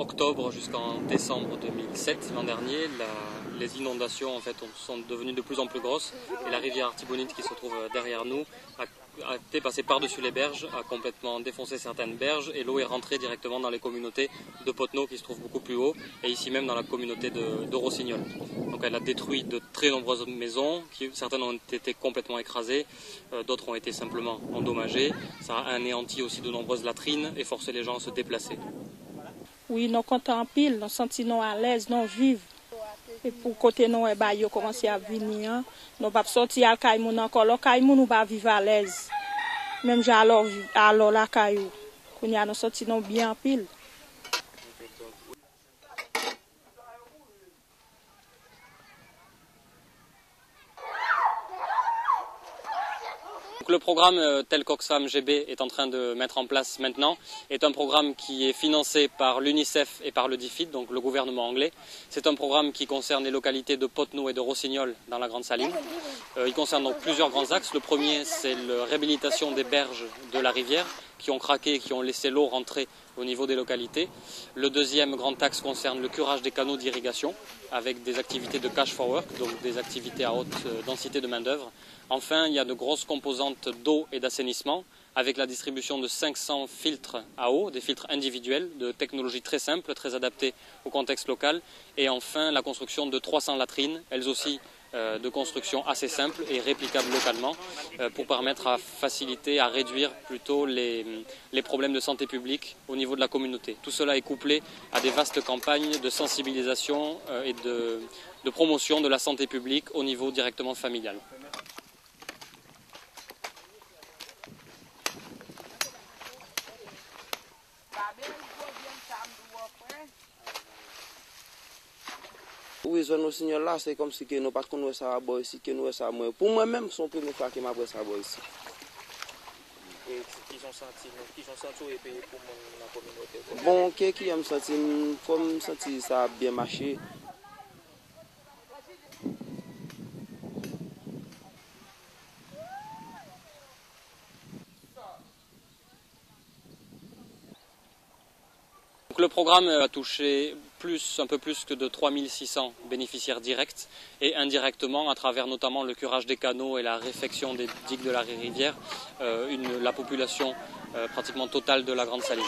Octobre jusqu'en décembre 2007, l'an dernier, les inondations en fait, sont devenues de plus en plus grosses et la rivière Artibonite qui se trouve derrière nous a, été passée par-dessus les berges, a complètement défoncé certaines berges et l'eau est rentrée directement dans les communautés de Potneau qui se trouvent beaucoup plus haut et ici même dans la communauté de, Rossignol. Donc elle a détruit de très nombreuses maisons, certaines ont été complètement écrasées, euh, d'autres ont été simplement endommagées. Ça a anéanti aussi de nombreuses latrines et forcé les gens à se déplacer. Oui, nou kontan pil, nou santi nou alèz, nou viv. E pou kote nou e ba yo komanse a vini an. Nou pap soti al kay moun ankon. Lo kay moun nou ba viv alèz. Mem jan alò la kay yo. Koun ya nou soti nou biyan pil. Le programme euh, tel qu'Oxfam GB est en train de mettre en place maintenant est un programme qui est financé par l'UNICEF et par le DFID, donc le gouvernement anglais. C'est un programme qui concerne les localités de Potneau et de Rossignol dans la Grande Saline. Euh, il concerne donc plusieurs grands axes. Le premier, c'est la réhabilitation des berges de la rivière qui ont craqué et qui ont laissé l'eau rentrer au niveau des localités. Le deuxième grand axe concerne le curage des canaux d'irrigation avec des activités de cash for work, donc des activités à haute euh, densité de main-d'œuvre. Enfin, il y a de grosses composantes d'eau et d'assainissement avec la distribution de 500 filtres à eau, des filtres individuels de technologie très simple, très adaptée au contexte local. Et enfin, la construction de 300 latrines, elles aussi de construction assez simple et réplicable localement euh, pour permettre à faciliter, à réduire plutôt les, problèmes de santé publique au niveau de la communauté. Tout cela est couplé à des vastes campagnes de sensibilisation euh, et de promotion de la santé publique au niveau directement familial. Oui, zon nou sinyo la, se kom si ke nou pat kon nou e sa abo isi, ke nou e sa mwen. Pou son pou sa. E ki santi ki santi ou e peye pou nan kominote? Bon, ke ki yon santi, kom santi sa bien mache. le programme a touché plus, un peu plus que de 3600 bénéficiaires directs et indirectement, à travers notamment le curage des canaux et la réfection des digues de la rivière, euh, la population euh, pratiquement totale de la Grande Saline.